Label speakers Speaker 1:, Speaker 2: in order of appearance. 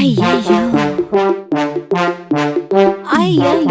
Speaker 1: అయ్యయ్యో అయ్యయ్యో